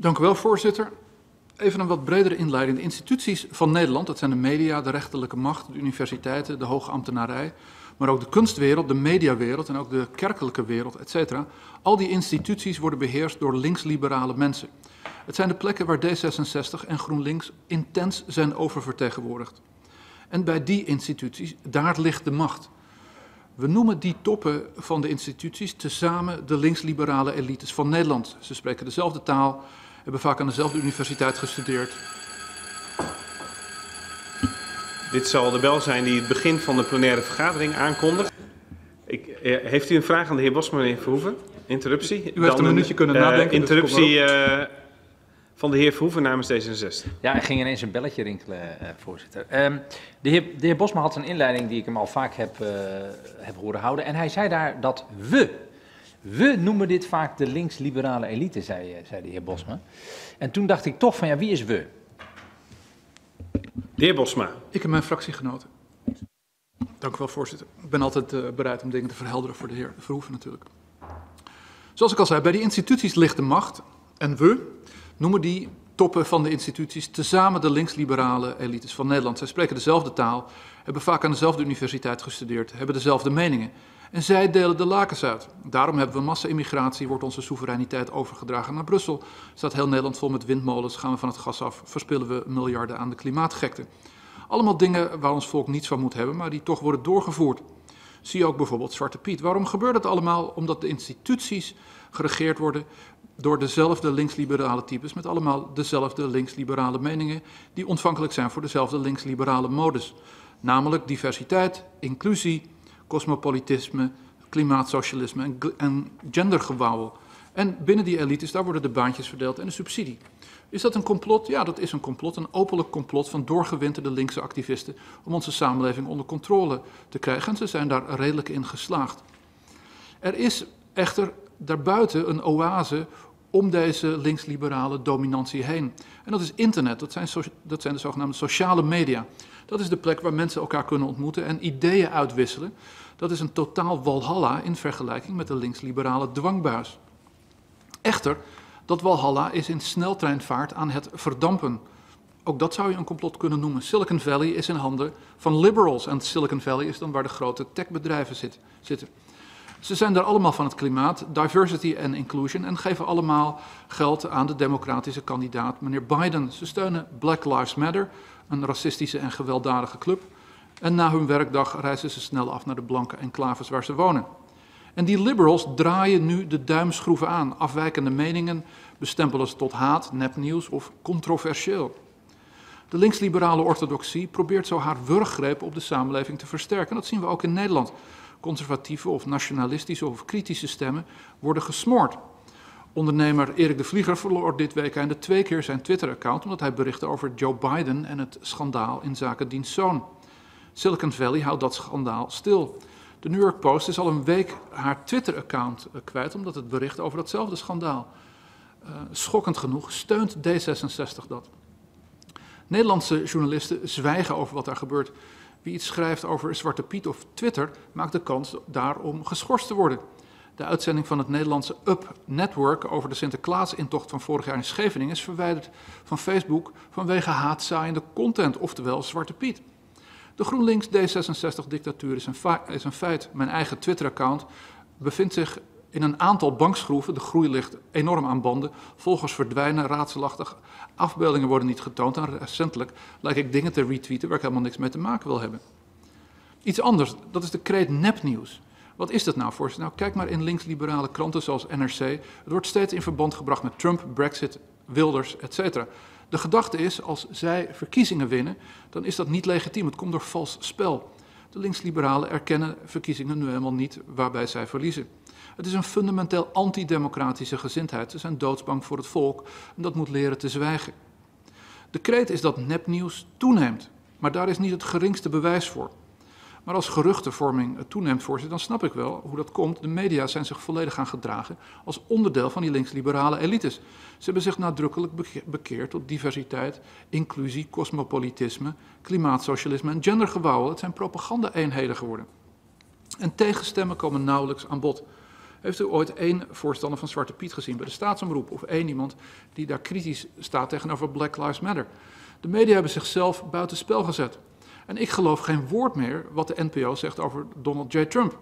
Dank u wel, voorzitter. Even een wat bredere inleiding. De instituties van Nederland, dat zijn de media, de rechterlijke macht, de universiteiten, de hoge ambtenarij, maar ook de kunstwereld, de mediawereld en ook de kerkelijke wereld, et cetera. Al die instituties worden beheerst door linksliberale mensen. Het zijn de plekken waar D66 en GroenLinks intens zijn oververtegenwoordigd. En bij die instituties, daar ligt de macht. We noemen die toppen van de instituties tezamen de linksliberale elites van Nederland. Ze spreken dezelfde taal, hebben vaak aan dezelfde universiteit gestudeerd. Dit zal de bel zijn die het begin van de plenaire vergadering aankondigt. Ik, eh, heeft u een vraag aan de heer Bosman, meneer Verhoeven? Interruptie? U heeft een minuutje kunnen uh, nadenken. dus Interruptie uh, van de heer Verhoeven namens D66. Ja, er ging ineens een belletje rinkelen, uh, voorzitter. Um, de, heer, de heer Bosman had een inleiding die ik hem al vaak heb, heb horen houden. En hij zei daar dat we, we noemen dit vaak de links-liberale elite, zei, zei de heer Bosman. En toen dacht ik toch van, ja, wie is we? De heer Bosma. Ik en mijn fractiegenoten. Dank u wel, voorzitter. Ik ben altijd uh, bereid om dingen te verhelderen voor de heer Verhoeven natuurlijk. Zoals ik al zei, bij die instituties ligt de macht. En we noemen die toppen van de instituties tezamen de linksliberale elites van Nederland. Zij spreken dezelfde taal, hebben vaak aan dezelfde universiteit gestudeerd, hebben dezelfde meningen. En zij delen de lakens uit. Daarom hebben we massa-immigratie, wordt onze soevereiniteit overgedragen naar Brussel. Staat heel Nederland vol met windmolens, gaan we van het gas af, verspillen we miljarden aan de klimaatgekte. Allemaal dingen waar ons volk niets van moet hebben, maar die toch worden doorgevoerd. Zie ook bijvoorbeeld Zwarte Piet. Waarom gebeurt dat allemaal? Omdat de instituties geregeerd worden door dezelfde linksliberale types met allemaal dezelfde linksliberale meningen die ontvankelijk zijn voor dezelfde linksliberale modus. Namelijk diversiteit, inclusie, cosmopolitisme, klimaatsocialisme en, en. En binnen die elites, daar worden de baantjes verdeeld en de subsidie. Is dat een complot? Ja, dat is een complot, een openlijk complot van doorgewinterde linkse activisten om onze samenleving onder controle te krijgen. En ze zijn daar redelijk in geslaagd. Er is echter daarbuiten een oase om deze linksliberale dominantie heen. En dat is internet, dat zijn, dat zijn de zogenaamde sociale media. Dat is de plek waar mensen elkaar kunnen ontmoeten en ideeën uitwisselen. Dat is een totaal walhalla in vergelijking met de linksliberale dwangbuis. Echter, dat walhalla is in sneltreinvaart aan het verdampen. Ook dat zou je een complot kunnen noemen. Silicon Valley is in handen van liberals. En Silicon Valley is dan waar de grote techbedrijven zit, zitten. Ze zijn daar allemaal van het klimaat, diversity en inclusion en geven allemaal geld aan de democratische kandidaat, meneer Biden. Ze steunen Black Lives Matter, een racistische en gewelddadige club. En na hun werkdag reizen ze snel af naar de blanke enclaves waar ze wonen. En die liberals draaien nu de duimschroeven aan. Afwijkende meningen bestempelen ze tot haat, nepnieuws of controversieel. De linksliberale orthodoxie probeert zo haar wurggreep op de samenleving te versterken. Dat zien we ook in Nederland. Conservatieve of nationalistische of kritische stemmen worden gesmoord. Ondernemer Erik de Vlieger verloor dit weekend twee keer zijn Twitter-account omdat hij berichtte over Joe Biden en het schandaal in zaken dienstzoon. Silicon Valley houdt dat schandaal stil. De New York Post is al een week haar Twitter-account eh, kwijt omdat het bericht over datzelfde schandaal. Uh, schokkend genoeg steunt D66 dat. Nederlandse journalisten zwijgen over wat daar gebeurt. Wie iets schrijft over Zwarte Piet of Twitter maakt de kans daarom geschorst te worden. De uitzending van het Nederlandse Up Network over de Sinterklaas-intocht van vorig jaar in Scheveningen is verwijderd van Facebook vanwege haatzaaiende content, oftewel Zwarte Piet. De GroenLinks D66-dictatuur is, is, een feit. Mijn eigen Twitter-account bevindt zich in een aantal bankschroeven. De groei ligt enorm aan banden. Volgers verdwijnen raadselachtig. Afbeeldingen worden niet getoond. En recentelijk lijkt ik dingen te retweeten waar ik helemaal niks mee te maken wil hebben. Iets anders, dat is de kreet nepnieuws. Wat is dat nou, voorzitter? Nou, kijk maar in linksliberale kranten zoals NRC. Het wordt steeds in verband gebracht met Trump, Brexit, Wilders, etc. De gedachte is, als zij verkiezingen winnen, dan is dat niet legitiem. Het komt door vals spel. De linksliberalen erkennen verkiezingen nu helemaal niet waarbij zij verliezen. Het is een fundamenteel antidemocratische gezindheid. Ze zijn doodsbang voor het volk en dat moet leren te zwijgen. De kreet is dat nepnieuws toeneemt, maar daar is niet het geringste bewijs voor. Maar als geruchtenvorming toeneemt, voorzitter, dan snap ik wel hoe dat komt. De media zijn zich volledig gaan gedragen als onderdeel van die linksliberale elites. Ze hebben zich nadrukkelijk bekeerd tot diversiteit, inclusie, cosmopolitisme, klimaatsocialisme en gendergewauwel. Het zijn propaganda-eenheden geworden. En tegenstemmen komen nauwelijks aan bod. Heeft u ooit één voorstander van Zwarte Piet gezien bij de staatsomroep? Of één iemand die daar kritisch staat tegenover Black Lives Matter? De media hebben zichzelf buitenspel gezet. En ik geloof geen woord meer wat de NPO zegt over Donald J. Trump.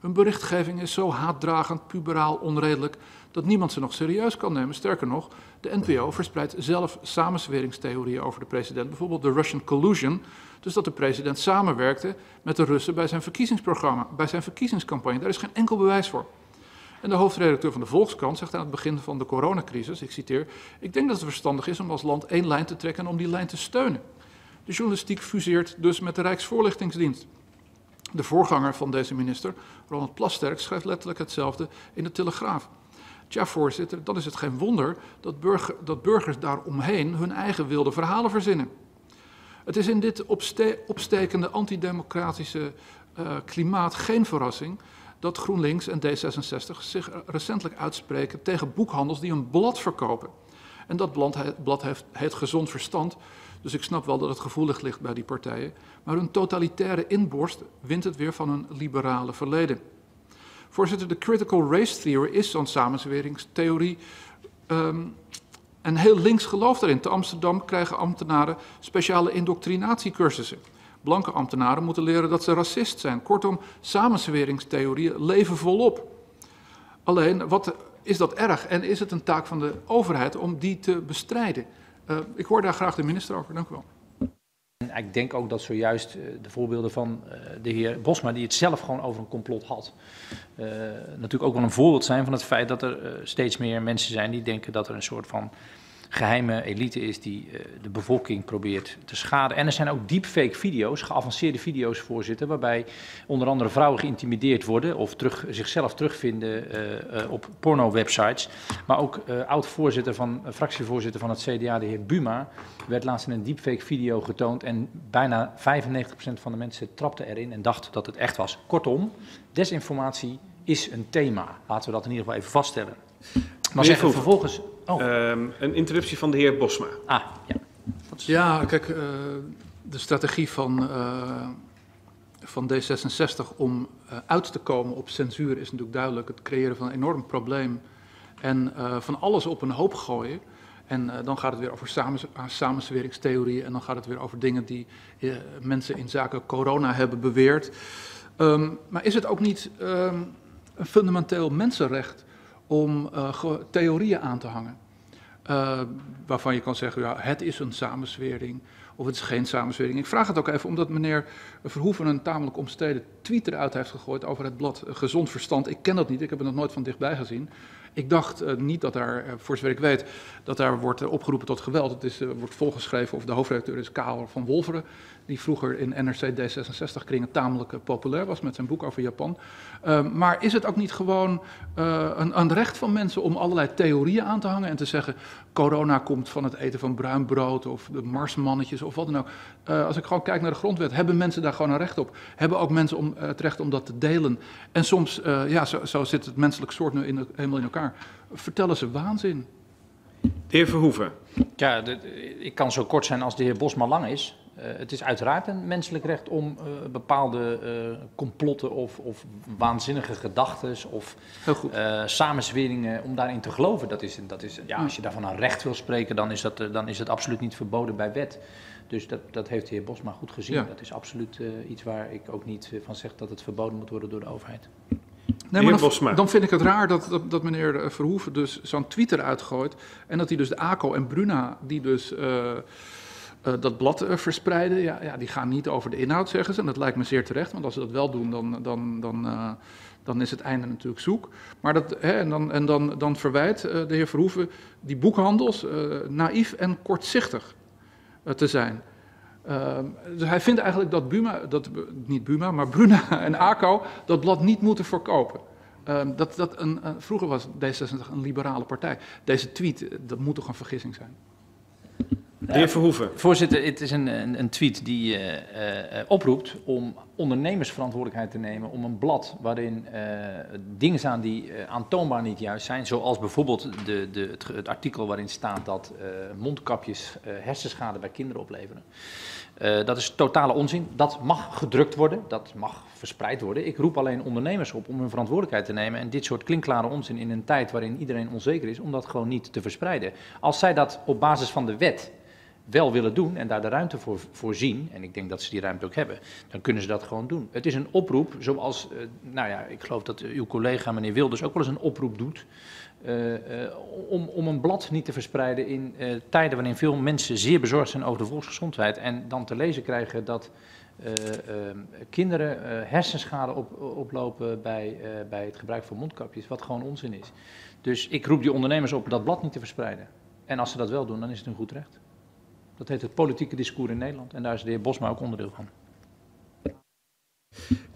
Hun berichtgeving is zo haatdragend, puberaal, onredelijk dat niemand ze nog serieus kan nemen. Sterker nog, de NPO verspreidt zelf samensweringstheorieën over de president, bijvoorbeeld de Russian collusion, dus dat de president samenwerkte met de Russen bij zijn verkiezingsprogramma, bij zijn verkiezingscampagne. Daar is geen enkel bewijs voor. En de hoofdredacteur van de Volkskrant zegt aan het begin van de coronacrisis, ik citeer, ik denk dat het verstandig is om als land één lijn te trekken en om die lijn te steunen. De journalistiek fuseert dus met de Rijksvoorlichtingsdienst. De voorganger van deze minister, Ronald Plasterk, schrijft letterlijk hetzelfde in de Telegraaf. Tja, voorzitter, dan is het geen wonder dat, burger, dat burgers daaromheen hun eigen wilde verhalen verzinnen. Het is in dit opste opstekende antidemocratische uh, klimaat geen verrassing dat GroenLinks en D66 zich recentelijk uitspreken tegen boekhandels die een blad verkopen. En dat blad heeft, heet Gezond Verstand, dus ik snap wel dat het gevoelig ligt bij die partijen. Maar hun totalitaire inborst wint het weer van een liberale verleden. Voorzitter, de critical race theory is zo'n samenzweringstheorie. Um, en heel links gelooft erin. Te Amsterdam krijgen ambtenaren speciale indoctrinatiecursussen. Blanke ambtenaren moeten leren dat ze racist zijn. Kortom, samenzweringstheorieën leven volop. Alleen, wat is dat erg? En is het een taak van de overheid om die te bestrijden? Uh, ik hoor daar graag de minister over. Dank u wel. Ik denk ook dat zojuist eh, de voorbeelden van eh, de heer Bosma, die het zelf gewoon over een complot had, uh, natuurlijk ook wel een voorbeeld zijn van het feit dat er steeds meer mensen zijn die denken dat er een soort van geheime elite is die uh, de bevolking probeert te schaden. En er zijn ook deepfake video's, geavanceerde video's, voorzitter, waarbij onder andere vrouwen geïntimideerd worden of terug, zichzelf terugvinden uh, uh, op porno-websites. Maar ook oud-voorzitter van, fractievoorzitter van het CDA, de heer Buma, werd laatst in een deepfake video getoond en bijna 95% van de mensen trapte erin en dacht dat het echt was. Kortom, desinformatie is een thema. Laten we dat in ieder geval even vaststellen. Maar zeggen vervolgens... Oh. Um, een interruptie van de heer Bosma. Ah, ja. Ja, kijk, uh, de strategie van, uh, van D66 om uh, uit te komen op censuur is natuurlijk duidelijk. Het creëren van een enorm probleem en van alles op een hoop gooien. En dan gaat het weer over samens en dan gaat het weer over dingen die mensen in zaken corona hebben beweerd. Um, maar is het ook niet um, een fundamenteel mensenrecht om uh, theorieën aan te hangen. Uh, waarvan je kan zeggen, ja, het is een samenswering of het is geen samenswering. Ik vraag het ook even omdat meneer Verhoeven een tamelijk omstreden tweet eruit heeft gegooid over het blad Gezond Verstand. Ik ken dat niet, ik heb het nog nooit van dichtbij gezien. Ik dacht uh, niet dat daar, voor zover ik weet, dat daar wordt opgeroepen tot geweld. Het is, wordt volgeschreven, of de hoofdredacteur is Karel van Wolveren, die vroeger in NRC D66 kringen tamelijk populair was met zijn boek over Japan. Ehm, maar is het ook niet gewoon een, een, recht van mensen om allerlei theorieën aan te hangen en te zeggen, corona komt van het eten van bruin brood of de marsmannetjes of wat dan ook. als ik gewoon kijk naar de grondwet, hebben mensen daar gewoon een recht op? Hebben ook mensen om, het recht om dat te delen? En soms, ja, zo, zo zit het menselijk soort nu in, helemaal in elkaar vertellen ze waanzin. De heer Verhoeven. Ja, de, ik kan zo kort zijn als de heer Bosma lang is. Uh, het is uiteraard een menselijk recht om uh, bepaalde uh, complotten of, of, waanzinnige gedachten of samenzweringen, om daarin te geloven. Dat is, dat is, ja, als je daarvan een recht wil spreken, dan is, dat, dan is het absoluut niet verboden bij wet. Dus dat, dat heeft de heer Bosma goed gezien. Ja. Dat is absoluut iets waar ik ook niet van zeg dat het verboden moet worden door de overheid. Nee, maar dan, dan, vind ik het raar dat, dat, dat meneer Verhoeven dus zo'n Twitter uitgooit. En dat hij dus de ACO en Bruna, die dus uh, uh, dat blad uh, verspreiden, ja, ja, die gaan niet over de inhoud, zeggen ze. En dat lijkt me zeer terecht, want als ze dat wel doen, dan, dan, dan, dan is het einde natuurlijk zoek. Maar dat, hè, en dan, en dan, dan verwijt de heer Verhoeven die boekhandels naïef en kortzichtig te zijn. Uh, dus hij vindt eigenlijk dat Buma, dat, niet Buma, maar Bruna en ACO dat blad niet moeten verkopen. Uh, dat, dat een, vroeger was D66 een liberale partij. Deze tweet, dat moet toch een vergissing zijn? De heer Verhoeven. Voorzitter, het is een, een, een tweet die uh, uh, oproept om ondernemersverantwoordelijkheid te nemen om een blad waarin uh, dingen staan die aantoonbaar niet juist zijn, zoals bijvoorbeeld de, de, het, het, artikel waarin staat dat mondkapjes hersenschade bij kinderen opleveren. dat is totale onzin. Dat mag gedrukt worden, dat mag verspreid worden. Ik roep alleen ondernemers op om hun verantwoordelijkheid te nemen en dit soort klinkklare onzin in een tijd waarin iedereen onzeker is, om dat gewoon niet te verspreiden. Als zij dat op basis van de wet wel willen doen en daar de ruimte voor voorzien, en ik denk dat ze die ruimte ook hebben, dan kunnen ze dat gewoon doen. Het is een oproep, zoals, uh, nou ja, ik geloof dat uw collega meneer Wilders ook wel eens een oproep doet, uh, uh, om, om een blad niet te verspreiden in tijden waarin veel mensen zeer bezorgd zijn over de volksgezondheid en dan te lezen krijgen dat kinderen hersenschade op, oplopen bij, bij het gebruik van mondkapjes, wat gewoon onzin is. Dus ik roep die ondernemers op dat blad niet te verspreiden. En als ze dat wel doen, dan is het een goed recht. Dat heet het politieke discours in Nederland. En daar is de heer Bosma ook onderdeel van.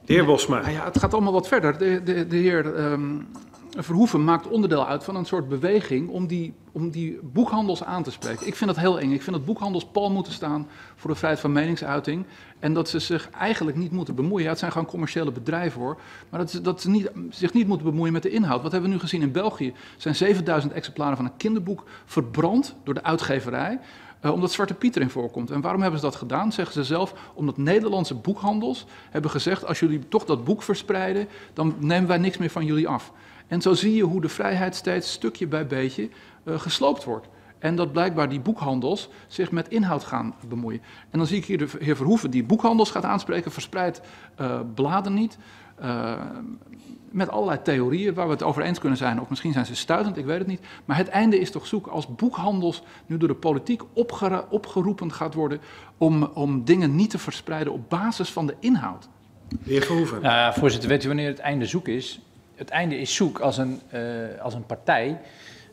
De heer Bosma. Ja, ja het gaat allemaal wat verder. De, de, de heer um, Verhoeven maakt onderdeel uit van een soort beweging om die, om die boekhandels aan te spreken. Ik vind dat heel eng. Ik vind dat boekhandels pal moeten staan voor de vrijheid van meningsuiting. En dat ze zich eigenlijk niet moeten bemoeien. Ja, het zijn gewoon commerciële bedrijven hoor. Maar dat ze, dat ze niet, zich niet moeten bemoeien met de inhoud. Wat hebben we nu gezien in België? Er zijn 7000 exemplaren van een kinderboek verbrand door de uitgeverij. Uh, omdat Zwarte Piet erin voorkomt. En waarom hebben ze dat gedaan? Zeggen ze zelf, omdat Nederlandse boekhandels hebben gezegd: als jullie toch dat boek verspreiden, dan nemen wij niks meer van jullie af. En zo zie je hoe de vrijheid steeds stukje bij beetje uh, gesloopt wordt. En dat blijkbaar die boekhandels zich met inhoud gaan bemoeien. En dan zie ik hier de heer Verhoeven die boekhandels gaat aanspreken, verspreidt uh, bladen niet. Met allerlei theorieën waar we het over eens kunnen zijn, of misschien zijn ze stuitend, ik weet het niet. Maar het einde is toch zoek als boekhandels nu door de politiek opgeroepen gaat worden om, om dingen niet te verspreiden op basis van de inhoud. De heer Verhoeven. Uh, voorzitter, weet u wanneer het einde zoek is? Het einde is zoek als een, uh, als een partij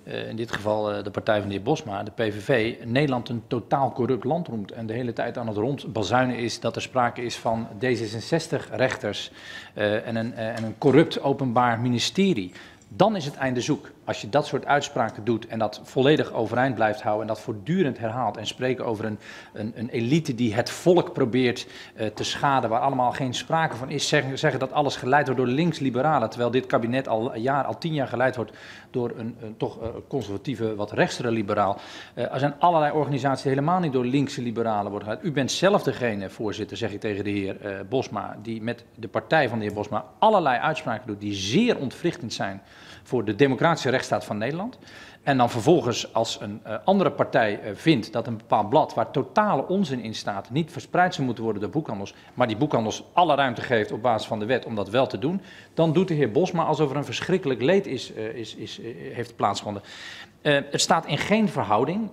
in dit geval uh, de partij van de heer Bosma, de PVV, Nederland een totaal corrupt land noemt en de hele tijd aan het rondbazuinen is dat er sprake is van D66-rechters uh, en, een, en een corrupt openbaar ministerie. Dan is het einde zoek. Als je dat soort uitspraken doet en dat volledig overeind blijft houden en dat voortdurend herhaalt en spreken over een, een, een elite die het volk probeert uh, te schaden, waar allemaal geen sprake van is, zeggen, zeggen dat alles geleid wordt door links-liberalen, terwijl dit kabinet al, jaar, al tien jaar geleid wordt door een, een toch uh, conservatieve, wat rechtsere liberaal. Uh, er zijn allerlei organisaties die helemaal niet door linkse liberalen worden geleid. U bent zelf degene, voorzitter, zeg ik tegen de heer Bosma, die met de partij van de heer Bosma allerlei uitspraken doet die zeer ontwrichtend zijn voor de democratische rechtsstaat van Nederland. En dan vervolgens als een uh, andere partij uh, vindt dat een bepaald blad waar totale onzin in staat niet verspreid zou moeten worden door boekhandels, maar die boekhandels alle ruimte geeft op basis van de wet om dat wel te doen, dan doet de heer Bosma alsof er een verschrikkelijk leed is, uh, is, is, heeft plaatsgevonden. Het staat in geen verhouding.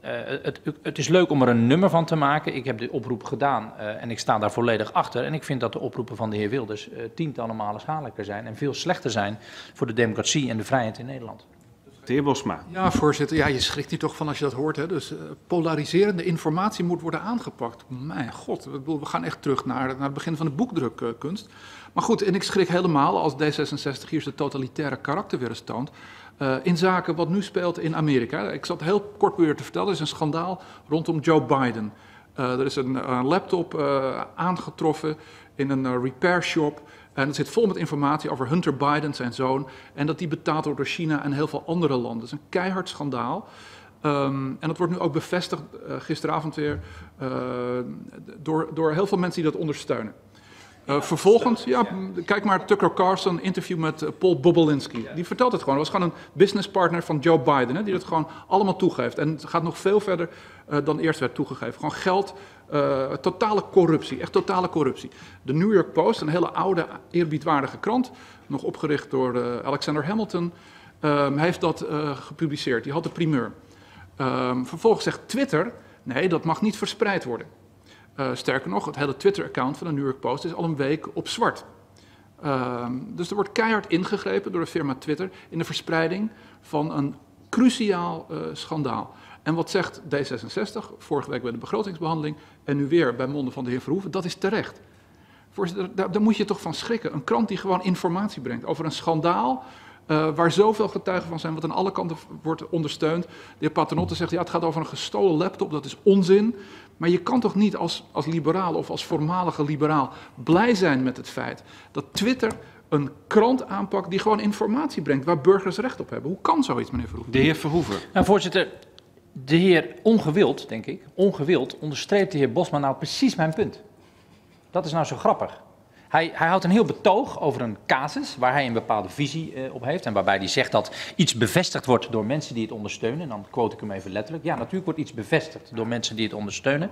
Het, het, is leuk om er een nummer van te maken. Ik heb de oproep gedaan en ik sta daar volledig achter. En ik vind dat de oproepen van de heer Wilders tientallen malen schadelijker zijn en veel slechter zijn voor de democratie en de vrijheid in Nederland. De heer Bosma. Ja, voorzitter. Ja, je schrikt hier toch van als je dat hoort. Hè? Dus uh, polariserende informatie moet worden aangepakt. Mijn god, we gaan echt terug naar, naar het begin van de boekdrukkunst. Maar goed, en ik schrik helemaal als D66 hier zijn totalitaire karakter weer eens toont. Uh, in zaken wat nu speelt in Amerika. Ik zat heel kort weer te vertellen. Er is een schandaal rondom Joe Biden. Uh, er is een, een laptop aangetroffen in een repair shop. En het zit vol met informatie over Hunter Biden, zijn zoon. En dat die betaald wordt door China en heel veel andere landen. Dat is een keihard schandaal. Um, en dat wordt nu ook bevestigd gisteravond weer door, door heel veel mensen die dat ondersteunen. Uh, vervolgens, ja, kijk maar Tucker Carlson, interview met uh, Paul Bobolinski. Die vertelt het gewoon. Hij was gewoon een businesspartner van Joe Biden, hè, die het gewoon allemaal toegeeft. En het gaat nog veel verder uh, dan eerst werd toegegeven. Gewoon geld, totale corruptie, echt totale corruptie. De New York Post, een hele oude, eerbiedwaardige krant, nog opgericht door Alexander Hamilton, um, heeft dat gepubliceerd. Die had de primeur. Um, vervolgens zegt Twitter, nee, dat mag niet verspreid worden. Uh, sterker nog, het hele Twitter-account van de New York Post is al een week op zwart. Uh, dus er wordt keihard ingegrepen door de firma Twitter in de verspreiding van een cruciaal uh, schandaal. En wat zegt D66, vorige week bij de begrotingsbehandeling en nu weer bij monden van de heer Verhoeven, dat is terecht. Voorzitter, daar, daar moet je toch van schrikken. Een krant die gewoon informatie brengt over een schandaal Uh, waar zoveel getuigen van zijn, wat aan alle kanten wordt ondersteund. De heer Paternotte zegt, ja, het gaat over een gestolen laptop, dat is onzin. Maar je kan toch niet als, als liberaal of als voormalige liberaal blij zijn met het feit dat Twitter een krant aanpakt die gewoon informatie brengt waar burgers recht op hebben. Hoe kan zoiets, meneer Verhoeven? De heer Verhoeven. Nou, voorzitter, de heer ongewild, denk ik, ongewild onderstreept de heer Bosman nou precies mijn punt. Dat is nou zo grappig. Hij, hij, houdt een heel betoog over een casus waar hij een bepaalde visie uh, op heeft. En waarbij hij zegt dat iets bevestigd wordt door mensen die het ondersteunen. En dan quote ik hem even letterlijk. Ja, natuurlijk wordt iets bevestigd door mensen die het ondersteunen.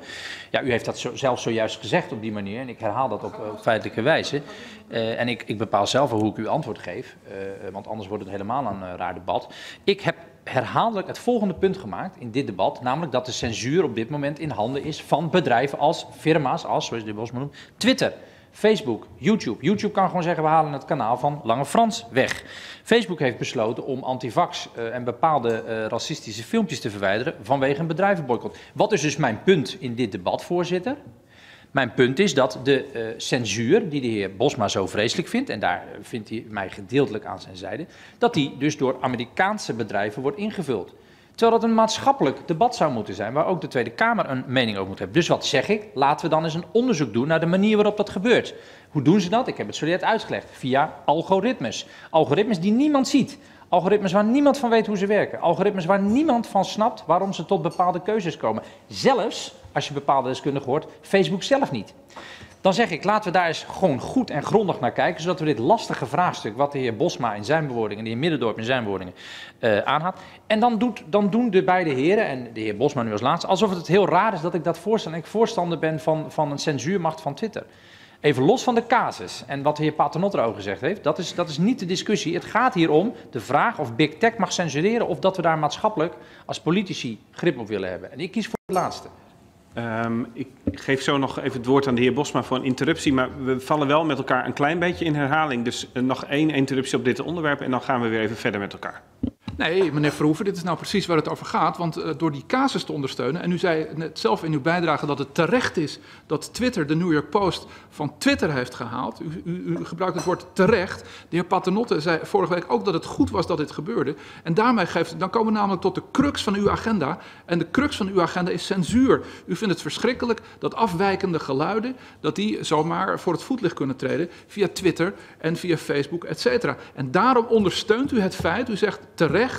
Ja, u heeft dat zo, zelf zojuist gezegd op die manier. En ik herhaal dat op, feitelijke wijze. Uh, en ik, ik, bepaal zelf hoe ik u antwoord geef. Uh, want anders wordt het helemaal een raar debat. Ik heb herhaaldelijk het volgende punt gemaakt in dit debat. Namelijk dat de censuur op dit moment in handen is van bedrijven als firma's als, zoals de Bosman noemt, Twitter. Facebook, YouTube. YouTube kan gewoon zeggen, we halen het kanaal van Lange Frans weg. Facebook heeft besloten om antivax uh, en bepaalde uh, racistische filmpjes te verwijderen vanwege een bedrijvenboycott. Wat is dus mijn punt in dit debat, voorzitter? Mijn punt is dat de uh, censuur, die de heer Bosma zo vreselijk vindt, en daar vindt hij mij gedeeltelijk aan zijn zijde, dat die dus door Amerikaanse bedrijven wordt ingevuld. Terwijl dat een maatschappelijk debat zou moeten zijn, waar ook de Tweede Kamer een mening over moet hebben. Dus wat zeg ik? Laten we dan eens een onderzoek doen naar de manier waarop dat gebeurt. Hoe doen ze dat? Ik heb het zo net uitgelegd. Via algoritmes. Algoritmes die niemand ziet. Algoritmes waar niemand van weet hoe ze werken. Algoritmes waar niemand van snapt waarom ze tot bepaalde keuzes komen. Zelfs, als je bepaalde deskundigen hoort, Facebook zelf niet. Dan zeg ik, laten we daar eens gewoon goed en grondig naar kijken, zodat we dit lastige vraagstuk, wat de heer Bosma in zijn bewoordingen en de heer Middendorp in zijn bewoordingen uh, aanhaalt. En dan, doet, dan doen de beide heren, en de heer Bosma nu als laatste, alsof het heel raar is dat ik dat voorstel en ik voorstander ben van, van een censuurmacht van Twitter. Even los van de casus en wat de heer Paternotte erover gezegd heeft, dat is, dat is niet de discussie. Het gaat hier om de vraag of Big Tech mag censureren of dat we daar maatschappelijk als politici grip op willen hebben. En ik kies voor het laatste. Um, ik geef zo nog even het woord aan de heer Bosma voor een interruptie, maar we vallen wel met elkaar een klein beetje in herhaling. Dus uh, nog één interruptie op dit onderwerp en dan gaan we weer even verder met elkaar. Nee, meneer Verhoeven, dit is nou precies waar het over gaat. Want uh, door die casus te ondersteunen, en u zei net zelf in uw bijdrage dat het terecht is dat Twitter de New York Post van Twitter heeft gehaald. U, u, u gebruikt het woord terecht. De heer Paternotte zei vorige week ook dat het goed was dat dit gebeurde. En daarmee geeft, dan komen we namelijk tot de crux van uw agenda. En de crux van uw agenda is censuur. U vindt het verschrikkelijk dat afwijkende geluiden, dat die zomaar voor het voetlicht kunnen treden via Twitter en via Facebook, et cetera. En daarom ondersteunt u het feit, u zegt terecht,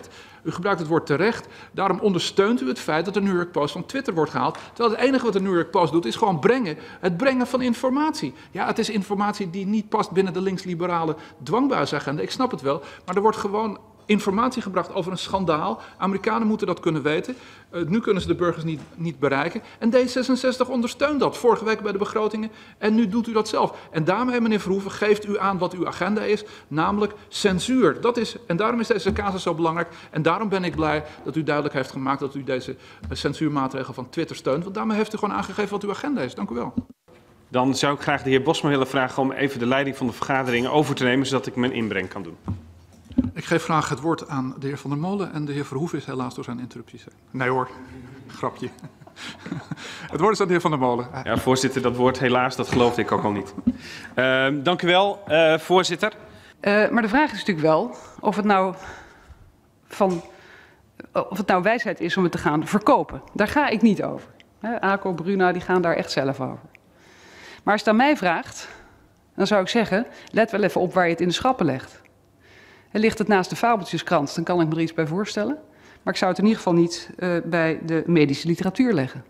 u gebruikt het woord terecht. Daarom ondersteunt u het feit dat de New York Post van Twitter wordt gehaald. Terwijl het enige wat de New York Post doet is gewoon brengen. Het brengen van informatie. Ja, het is informatie die niet past binnen de linksliberale dwangbuisagenda. Ik snap het wel. Maar er wordt gewoon informatie gebracht over een schandaal. Amerikanen moeten dat kunnen weten. Uh, nu kunnen ze de burgers niet, niet bereiken. En D66 ondersteunt dat. Vorige week bij de begrotingen. En nu doet u dat zelf. En daarmee, meneer Verhoeven, geeft u aan wat uw agenda is. Namelijk censuur. Dat is, en daarom is deze casus zo belangrijk. En daarom ben ik blij dat u duidelijk heeft gemaakt dat u deze uh, censuurmaatregel van Twitter steunt. Want daarmee heeft u gewoon aangegeven wat uw agenda is. Dank u wel. Dan zou ik graag de heer Bosma willen vragen om even de leiding van de vergadering over te nemen, zodat ik mijn inbreng kan doen. Ik geef graag het woord aan de heer Van der Molen en de heer Verhoeven is helaas door zijn interrupties. Nee hoor, grapje. Het woord is aan de heer Van der Molen. Ja, voorzitter, dat woord helaas, dat geloofde ik ook al niet. Uh, dank u wel, uh, voorzitter. Uh, maar de vraag is natuurlijk wel of het nou van of het nou wijsheid is om het te gaan verkopen. Daar ga ik niet over. He, Aco, Bruna, die gaan daar echt zelf over. Maar als je het aan mij vraagt, dan zou ik zeggen, let wel even op waar je het in de schappen legt. En ligt het naast de fabeltjeskrant, dan kan ik me er iets bij voorstellen. Maar ik zou het in ieder geval niet uh, bij de medische literatuur leggen.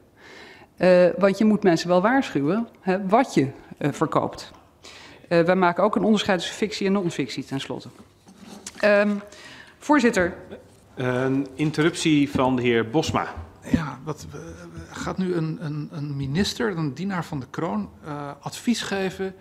Uh, want je moet mensen wel waarschuwen hè, wat je uh, verkoopt. wij maken ook een onderscheid tussen fictie en non-fictie tenslotte. Um, voorzitter. Een interruptie van de heer Bosma. Ja, wat, gaat nu een, een, een minister, een dienaar van de kroon, advies geven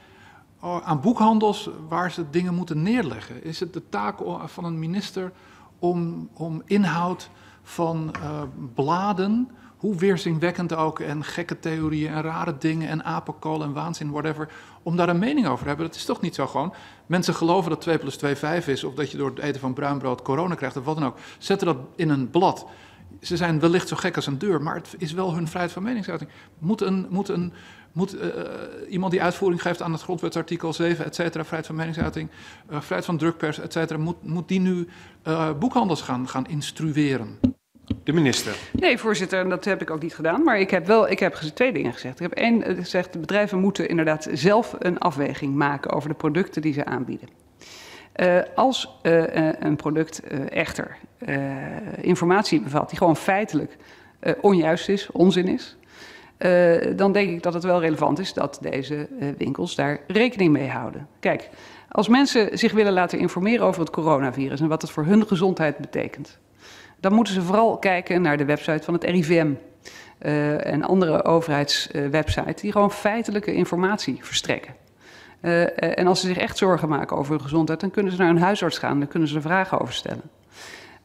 aan boekhandels waar ze dingen moeten neerleggen? Is het de taak van een minister om, om inhoud van uh, bladen, hoe weerzinwekkend ook, en gekke theorieën en rare dingen en apenkool en waanzin, whatever, om daar een mening over te hebben? Dat is toch niet zo gewoon? Mensen geloven dat 2 plus 2 5 is, of dat je door het eten van bruin brood corona krijgt, of wat dan ook. Zetten dat in een blad. ze zijn wellicht zo gek als een deur, maar het is wel hun vrijheid van meningsuiting. Moet, een, moet, een, moet uh, iemand die uitvoering geeft aan het grondwetsartikel 7, et cetera, vrijheid van meningsuiting, uh, vrijheid van drukpers, et cetera, moet, moet die nu boekhandels gaan, gaan instrueren? De minister. Nee, voorzitter, en dat heb ik ook niet gedaan. Maar ik heb wel ik heb twee dingen gezegd. Ik heb één gezegd, de bedrijven moeten inderdaad zelf een afweging maken over de producten die ze aanbieden. Uh, als uh, een product uh, echter informatie bevat die gewoon feitelijk onjuist is, onzin is, dan denk ik dat het wel relevant is dat deze winkels daar rekening mee houden. Kijk, als mensen zich willen laten informeren over het coronavirus en wat het voor hun gezondheid betekent, dan moeten ze vooral kijken naar de website van het RIVM. Uh, en andere overheidswebsites die gewoon feitelijke informatie verstrekken. En als ze zich echt zorgen maken over hun gezondheid, dan kunnen ze naar hun huisarts gaan, dan kunnen ze er vragen over stellen.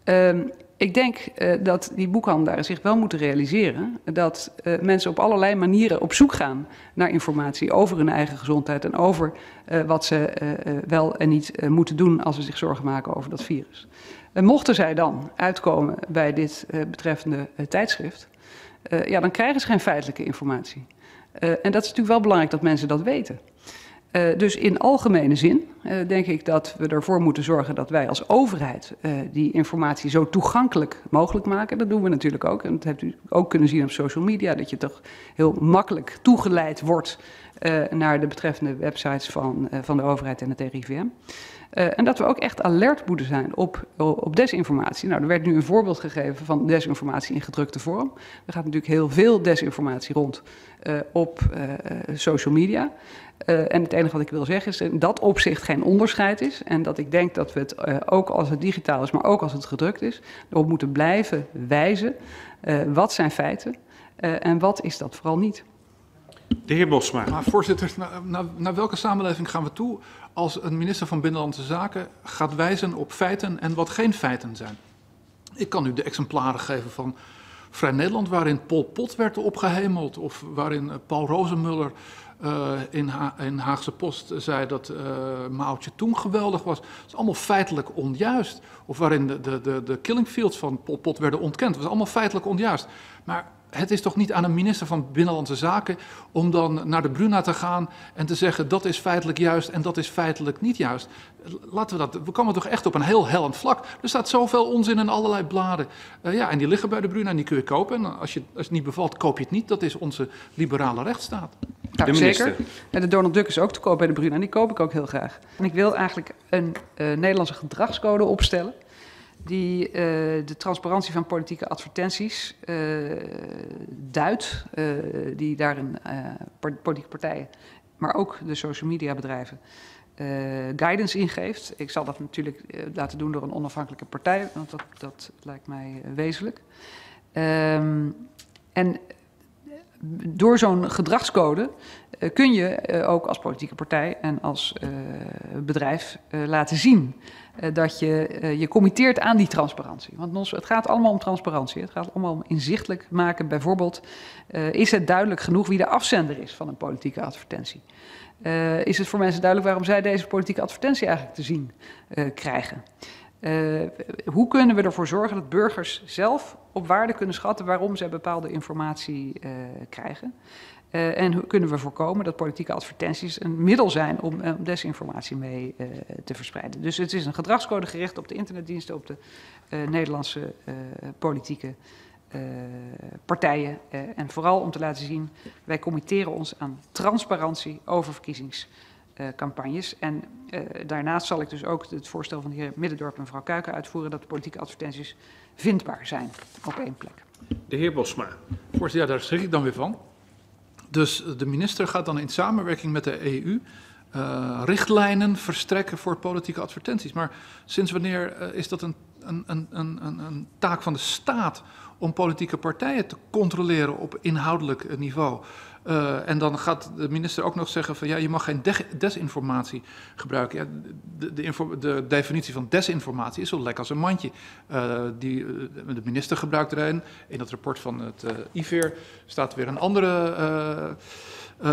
Uh, ik denk uh, dat die boekhandelaren zich wel moeten realiseren dat uh, mensen op allerlei manieren op zoek gaan naar informatie over hun eigen gezondheid en over uh, wat ze wel en niet moeten doen als ze zich zorgen maken over dat virus. En mochten zij dan uitkomen bij dit betreffende tijdschrift, ja, dan krijgen ze geen feitelijke informatie. en dat is natuurlijk wel belangrijk dat mensen dat weten. Uh, dus in algemene zin uh, denk ik dat we ervoor moeten zorgen dat wij als overheid uh, die informatie zo toegankelijk mogelijk maken. Dat doen we natuurlijk ook. En dat hebt u ook kunnen zien op social media, dat je toch heel makkelijk toegeleid wordt naar de betreffende websites van, van de overheid en het RIVM. en dat we ook echt alert moeten zijn op, op desinformatie. Nou, er werd nu een voorbeeld gegeven van desinformatie in gedrukte vorm. Er gaat natuurlijk heel veel desinformatie rond op social media. Uh, en het enige wat ik wil zeggen is dat in dat opzicht geen onderscheid is. En dat ik denk dat we het, uh, ook als het digitaal is, maar ook als het gedrukt is, erop moeten blijven wijzen. Uh, wat zijn feiten en wat is dat vooral niet? De heer Bosma. Maar voorzitter, naar, naar, naar welke samenleving gaan we toe als een minister van Binnenlandse Zaken gaat wijzen op feiten en wat geen feiten zijn? Ik kan u de exemplaren geven van Vrij Nederland, waarin Pol Pot werd opgehemeld, of waarin Paul Rozenmuller uh, in, ha in, Haagse Post zei dat uh, Mao Tse-tung geweldig was. Dat is allemaal feitelijk onjuist. Of waarin de, de, de, de killing fields van Pol Pot werden ontkend. Dat was allemaal feitelijk onjuist. Maar het is toch niet aan een minister van Binnenlandse Zaken om dan naar de Bruna te gaan en te zeggen dat is feitelijk juist en dat is feitelijk niet juist. Laten we dat, we komen toch echt op een heel hellend vlak. Er staat zoveel onzin in allerlei bladen. Uh, ja, en die liggen bij de Bruna en die kun je kopen. En als, je, als het niet bevalt, koop je het niet. Dat is onze liberale rechtsstaat. Nou, zeker. En de Donald Duck is ook te koop bij de Bruna en die koop ik ook heel graag. En ik wil eigenlijk een uh, Nederlandse gedragscode opstellen die uh, de transparantie van politieke advertenties uh, duidt, uh, die daarin politieke partijen, maar ook de social media bedrijven, guidance ingeeft. Ik zal dat natuurlijk laten doen door een onafhankelijke partij, want dat, dat lijkt mij wezenlijk. Um, en door zo'n gedragscode kun je uh, ook als politieke partij en als uh, bedrijf laten zien dat je je committeert aan die transparantie. Want het gaat allemaal om transparantie. Het gaat allemaal om inzichtelijk maken. Bijvoorbeeld, is het duidelijk genoeg wie de afzender is van een politieke advertentie? is het voor mensen duidelijk waarom zij deze politieke advertentie eigenlijk te zien krijgen? Hoe kunnen we ervoor zorgen dat burgers zelf op waarde kunnen schatten waarom ze bepaalde informatie krijgen? Uh, en hoe kunnen we voorkomen dat politieke advertenties een middel zijn om desinformatie mee te verspreiden? Dus het is een gedragscode gericht op de internetdiensten, op de Nederlandse politieke partijen. en vooral om te laten zien, wij committeren ons aan transparantie over verkiezings uh, campagnes. En daarnaast zal ik dus ook het voorstel van de heer Middendorp en mevrouw Kuiken uitvoeren dat de politieke advertenties vindbaar zijn op één plek. De heer Bosma. Voorzitter, daar schrik ik dan weer van. Dus de minister gaat dan in samenwerking met de EU uh, richtlijnen verstrekken voor politieke advertenties. Maar sinds wanneer is dat een, een, een, een taak van de staat om politieke partijen te controleren op inhoudelijk niveau? Uh, en dan gaat de minister ook nog zeggen van ja, je mag geen de desinformatie gebruiken. Ja, de, de, de, definitie van desinformatie is zo lekker als een mandje. Uh, die, de minister gebruikt er een. In het rapport van het uh, IVER staat weer een andere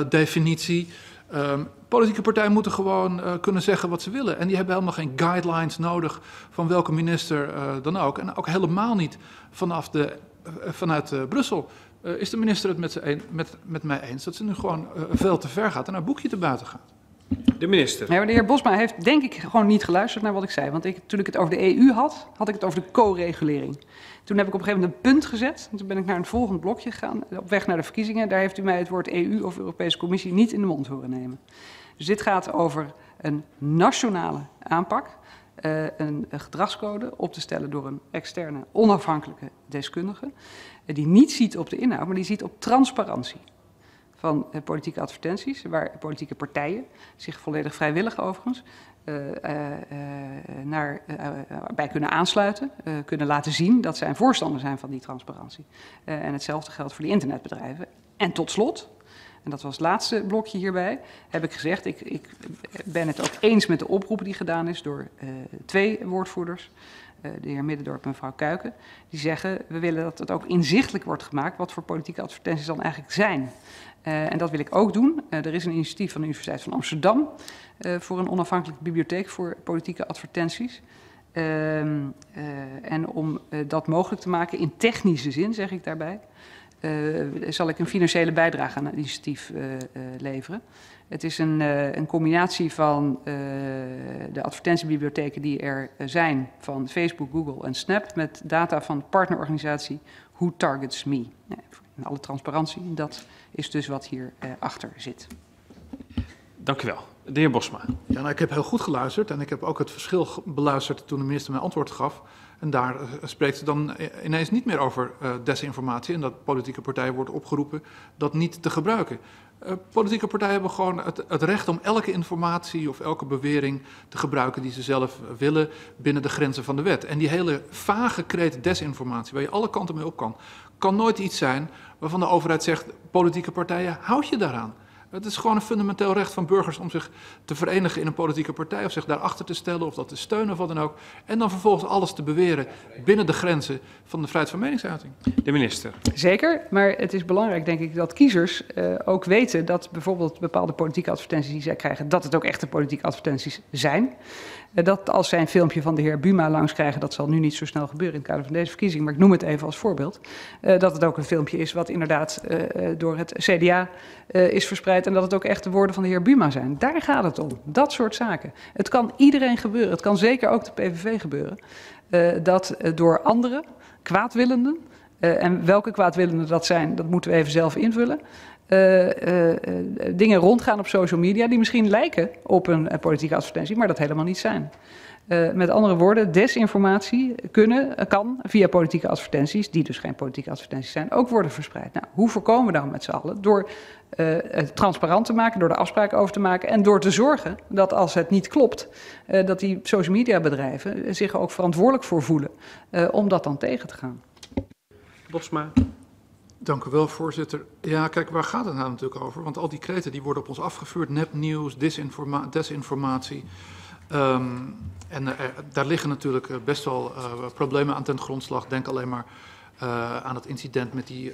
definitie. Um, politieke partijen moeten gewoon kunnen zeggen wat ze willen. En die hebben helemaal geen guidelines nodig van welke minister dan ook. En ook helemaal niet vanaf de eh, vanuit Brussel. Uh, is de minister het met, een, met, met mij eens dat ze nu gewoon veel te ver gaat en haar boekje te buiten gaat? De minister. Ja, de heer Bosma heeft denk ik gewoon niet geluisterd naar wat ik zei. Want ik, toen ik het over de EU had, had ik het over de co-regulering. Toen heb ik op een gegeven moment een punt gezet. En toen ben ik naar een volgend blokje gegaan, op weg naar de verkiezingen. Daar heeft u mij het woord EU of Europese Commissie niet in de mond horen nemen. Dus dit gaat over een nationale aanpak. Uh, een, een, gedragscode op te stellen door een externe onafhankelijke deskundige. Die niet ziet op de inhoud, maar die ziet op transparantie van uh, politieke advertenties, waar politieke partijen zich volledig vrijwillig overigens naar, bij kunnen aansluiten, kunnen laten zien dat zij een voorstander zijn van die transparantie. en hetzelfde geldt voor die internetbedrijven. En tot slot, en dat was het laatste blokje hierbij, heb ik gezegd, ik, ik ben het ook eens met de oproep die gedaan is door twee woordvoerders, de heer Middendorp en mevrouw Kuiken, die zeggen, we willen dat het ook inzichtelijk wordt gemaakt wat voor politieke advertenties dan eigenlijk zijn. Uh, en dat wil ik ook doen. er is een initiatief van de Universiteit van Amsterdam voor een onafhankelijke bibliotheek voor politieke advertenties. Ehm, en om dat mogelijk te maken in technische zin, zeg ik daarbij, zal ik een financiële bijdrage aan het initiatief uh, uh, leveren. Het is een, een combinatie van de advertentiebibliotheken die er zijn van Facebook, Google en Snap met data van de partnerorganisatie Who Targets Me. in alle transparantie, dat is dus wat hier achter zit. Dank u wel. De heer Bosma. Ja, nou, ik heb heel goed geluisterd en ik heb ook het verschil beluisterd toen de minister mij antwoord gaf. En daar uh, spreekt ze dan ineens niet meer over uh, desinformatie en dat politieke partijen wordt opgeroepen dat niet te gebruiken. Politieke partijen hebben gewoon het, het, recht om elke informatie of elke bewering te gebruiken die ze zelf willen binnen de grenzen van de wet. En die hele vage kreet desinformatie, waar je alle kanten mee op kan, kan nooit iets zijn waarvan de overheid zegt, politieke partijen, houd je daaraan. Het is gewoon een fundamenteel recht van burgers om zich te verenigen in een politieke partij of zich daarachter te stellen of dat te steunen of wat dan ook. En dan vervolgens alles te beweren binnen de grenzen van de vrijheid van meningsuiting. De minister. Zeker, maar het is belangrijk denk ik dat kiezers uh, ook weten dat bijvoorbeeld bepaalde politieke advertenties die zij krijgen, dat het ook echte politieke advertenties zijn. Uh, dat als zij een filmpje van de heer Buma langs krijgen, dat zal nu niet zo snel gebeuren in het kader van deze verkiezing, maar ik noem het even als voorbeeld, uh, dat het ook een filmpje is wat inderdaad door het CDA is verspreid en dat het ook echt de woorden van de heer Buma zijn. Daar gaat het om. Dat soort zaken. Het kan iedereen gebeuren. Het kan zeker ook de PVV gebeuren. Dat door anderen, kwaadwillenden, en welke kwaadwillenden dat zijn, dat moeten we even zelf invullen. Dingen rondgaan op social media die misschien lijken op een politieke advertentie, maar dat helemaal niet zijn. Met andere woorden, desinformatie kunnen, kan via politieke advertenties, die dus geen politieke advertenties zijn, ook worden verspreid. Nou, hoe voorkomen we dan met z'n allen? Door het transparant te maken, door de afspraken over te maken en door te zorgen dat als het niet klopt, dat die social media bedrijven zich ook verantwoordelijk voor voelen om dat dan tegen te gaan. Bosma. Dank u wel, voorzitter. Ja, kijk, waar gaat het nou natuurlijk over? Want al die kreten die worden op ons afgevuurd, nepnieuws, desinforma desinformatie. Um, en daar liggen natuurlijk uh, best wel uh, problemen aan ten grondslag. Denk alleen maar aan het incident met die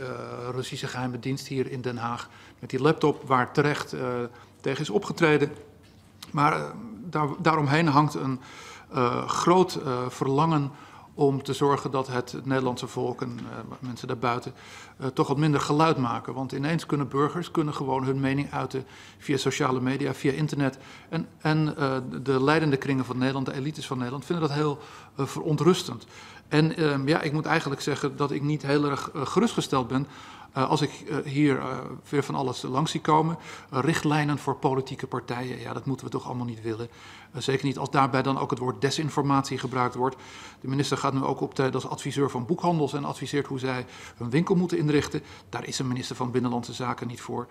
Russische geheime dienst hier in Den Haag. Met die laptop waar terecht tegen is opgetreden. Maar daar, daaromheen hangt een groot verlangen om te zorgen dat het Nederlandse volk en uh, mensen daarbuiten uh, toch wat minder geluid maken. Want ineens kunnen burgers kunnen gewoon hun mening uiten via sociale media, via internet. En, en uh, de leidende kringen van Nederland, de elites van Nederland, vinden dat heel verontrustend. En ehm, ja, ik moet eigenlijk zeggen dat ik niet heel erg gerustgesteld ben als ik uh, hier uh, weer van alles langs zie komen, richtlijnen voor politieke partijen, ja, dat moeten we toch allemaal niet willen. zeker niet als daarbij dan ook het woord desinformatie gebruikt wordt. De minister gaat nu ook optreden als adviseur van boekhandels en adviseert hoe zij hun winkel moeten inrichten. Daar is een minister van Binnenlandse Zaken niet voor.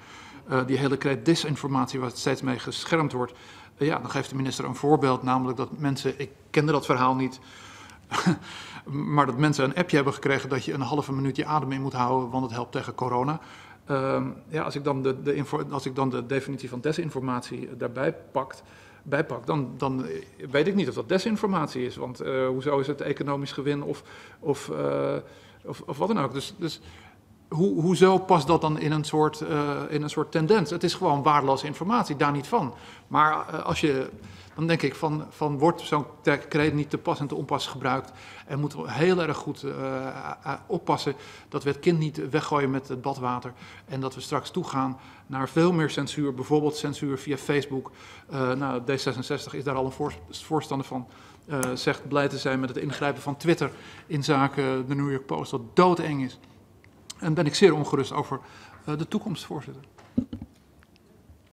die hele kreet desinformatie waar steeds mee geschermd wordt. ja, dan geeft de minister een voorbeeld, namelijk dat mensen, ik kende dat verhaal niet, maar dat mensen een appje hebben gekregen dat je een halve minuut je adem in moet houden, want het helpt tegen corona. Uh, ja, als ik, dan de, de als ik dan de definitie van desinformatie daarbij pakt, bijpak, dan, dan weet ik niet of dat desinformatie is. Want uh, hoezo is het economisch gewin of, of, of, of wat dan ook. Dus, dus hoe, hoezo past dat dan in een, soort, in een soort tendens? Het is gewoon waardeloze informatie, daar niet van. Maar als je dan denk ik van, van wordt zo'n credo niet te pas en te onpas gebruikt en moeten we heel erg goed uh, uh, oppassen dat we het kind niet weggooien met het badwater en dat we straks toegaan naar veel meer censuur, bijvoorbeeld censuur via Facebook. Uh, nou, D66 is daar al een voor, voorstander van. Zegt blij te zijn met het ingrijpen van Twitter in zaken de New York Post, dat doodeng is. En ben ik zeer ongerust over de toekomst, voorzitter.